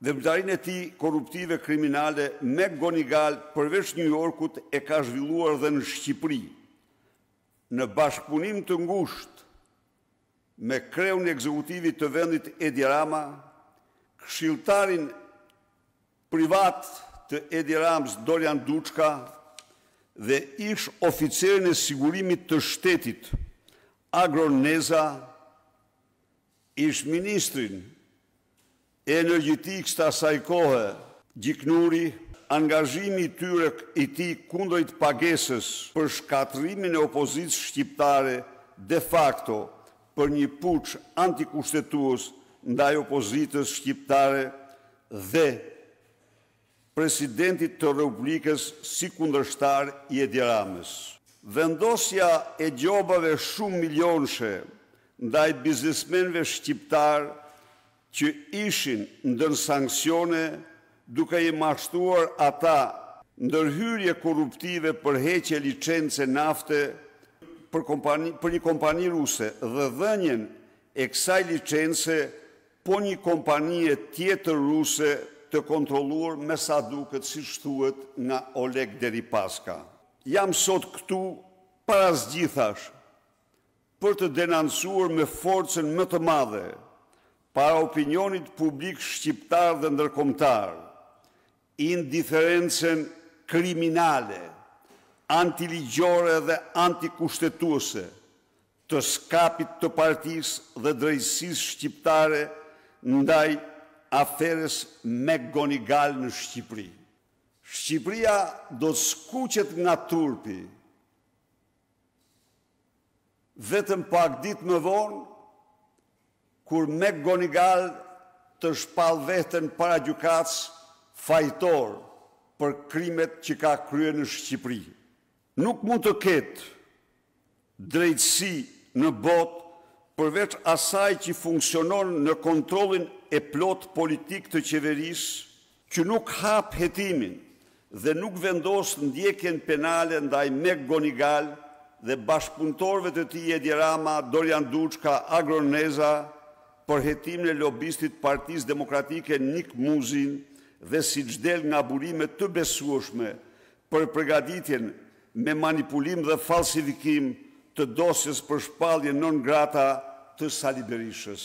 Veprimtarinë e tij korruptive kriminale McGonigal përveç New Yorkut e ka zhvilluar dhe në Shqipëri, në bashkëpunim të ngushtë me kreun e ekzekutivit të vendit Edi Rama, këshilltarin privat të Edi Ramës Dorian Duçka dhe ish oficerin e sigurimit të shtetit Agron Neza Ish-ministrin e Energjitikës të asaj kohe, Gjiknuri, angazhimi i tyre i tij kundrejt pagesës për shkatërrimin e opozitës shqiptare de facto për një puç antikushtetues ndaj opozitës shqiptare dhe Presidentit të Republikës si kundërshtar i Edi Ramës. Vendosja e gjobave shumë milionëshe ndaj biznesmenëve shqiptarë që ishin ndën sanksione duke i mashtruar ata ndërhyrje korruptive për heqje licence nafte për për një kompani ruse dhe dhënien e kësaj licence Po një kompanie tjetër ruse të kontrolluar me sa duket siç thuhet nga Oleg Deripaska. Jam sot këtu para së gjithash për të denancuar me forcën më të madhe para opinionit publik shqiptar dhe ndërkombëtar indiferencën kriminale, antiligjore dhe antikushtetuese të SKAP-it të partisë dhe drejtësisë shqiptare ndaj aferës McGonigal në Shqipëri. Shqipëria do të skuqet nga turpi vetëm pak ditë më vonë kur McGonigal të shpallë veten para gjykatës fajtor për krimet që ka krye në Shqipëri. Nuk mund të ketë drejtësi në botë përveç asaj që funksionon në kontrollin e plotë politik të qeverisë që nuk hap hetimin dhe nuk vendos ndjekjen penale ndaj McGonigal dhe bashkëpunëtorëve të tij Edi Rama, Dorian Duçka, Agron Neza për hetimin e lobistit të Partisë Demokratike Nik Muzin dhe siç del nga burime të besueshme për përgatitjen me manipulim dhe falsifikim të dosjes për shpalljen non grata të Sali Berishës.